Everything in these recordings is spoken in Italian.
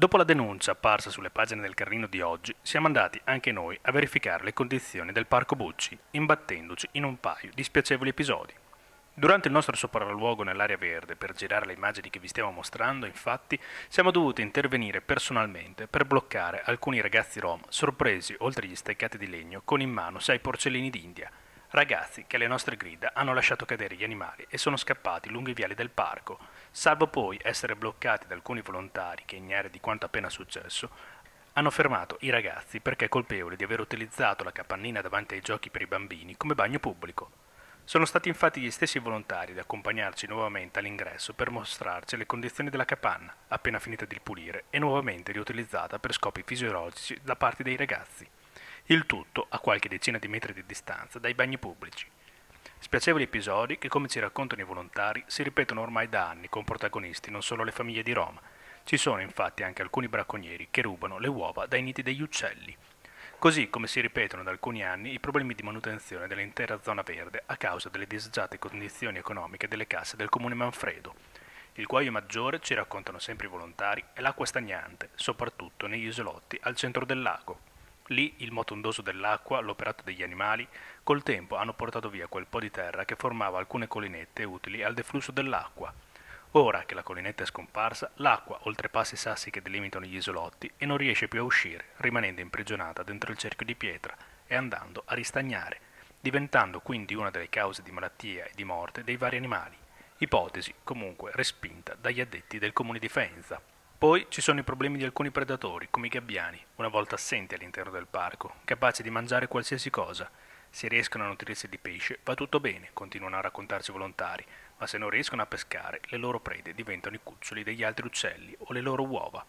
Dopo la denuncia apparsa sulle pagine del Carlino di oggi, siamo andati anche noi a verificare le condizioni del Parco Bucci, imbattendoci in un paio di spiacevoli episodi. Durante il nostro sopralluogo nell'area verde per girare le immagini che vi stiamo mostrando, infatti, siamo dovuti intervenire personalmente per bloccare alcuni ragazzi rom sorpresi oltre gli steccati di legno con in mano sei porcellini d'India, Ragazzi che alle nostre grida hanno lasciato cadere gli animali e sono scappati lungo i viali del parco, salvo poi essere bloccati da alcuni volontari che, ignari di quanto appena successo, hanno fermato i ragazzi perché colpevoli di aver utilizzato la capannina davanti ai giochi per i bambini come bagno pubblico. Sono stati infatti gli stessi volontari ad accompagnarci nuovamente all'ingresso per mostrarci le condizioni della capanna, appena finita di pulire e nuovamente riutilizzata per scopi fisiologici da parte dei ragazzi il tutto a qualche decina di metri di distanza dai bagni pubblici. Spiacevoli episodi che, come ci raccontano i volontari, si ripetono ormai da anni con protagonisti non solo le famiglie di Roma. Ci sono infatti anche alcuni bracconieri che rubano le uova dai nidi degli uccelli. Così come si ripetono da alcuni anni i problemi di manutenzione dell'intera zona verde a causa delle disagiate condizioni economiche delle casse del comune Manfredo. Il guaio maggiore, ci raccontano sempre i volontari, è l'acqua stagnante, soprattutto negli isolotti al centro del lago. Lì il moto ondoso dell'acqua, l'operato degli animali, col tempo hanno portato via quel po' di terra che formava alcune collinette utili al deflusso dell'acqua. Ora che la collinetta è scomparsa, l'acqua oltrepassa i sassi che delimitano gli isolotti e non riesce più a uscire, rimanendo imprigionata dentro il cerchio di pietra e andando a ristagnare, diventando quindi una delle cause di malattia e di morte dei vari animali. Ipotesi, comunque, respinta dagli addetti del comune di Faenza. Poi ci sono i problemi di alcuni predatori, come i gabbiani, una volta assenti all'interno del parco, capaci di mangiare qualsiasi cosa. Se riescono a nutrirsi di pesce, va tutto bene, continuano a raccontarci i volontari, ma se non riescono a pescare, le loro prede diventano i cuccioli degli altri uccelli o le loro uova.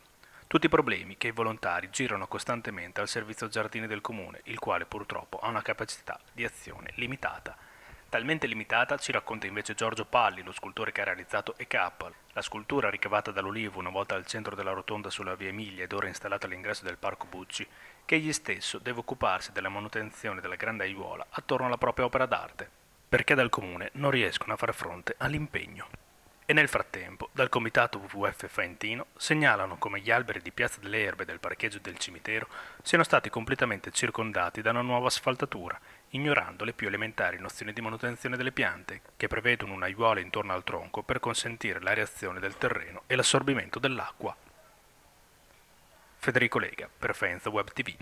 Tutti problemi che i volontari girano costantemente al servizio giardini del comune, il quale purtroppo ha una capacità di azione limitata. Talmente limitata, ci racconta invece Giorgio Palli, lo scultore che ha realizzato E Couple, la scultura ricavata dall'Olivo una volta al centro della rotonda sulla via Emilia ed ora installata all'ingresso del Parco Bucci, che egli stesso deve occuparsi della manutenzione della grande aiuola attorno alla propria opera d'arte, perché dal comune non riescono a far fronte all'impegno. E nel frattempo, dal comitato WWF Faentino segnalano come gli alberi di Piazza delle Erbe del parcheggio del cimitero siano stati completamente circondati da una nuova asfaltatura ignorando le più elementari nozioni di manutenzione delle piante, che prevedono un'aiuola intorno al tronco per consentire la reazione del terreno e l'assorbimento dell'acqua. Federico Lega, per Faenza Web TV.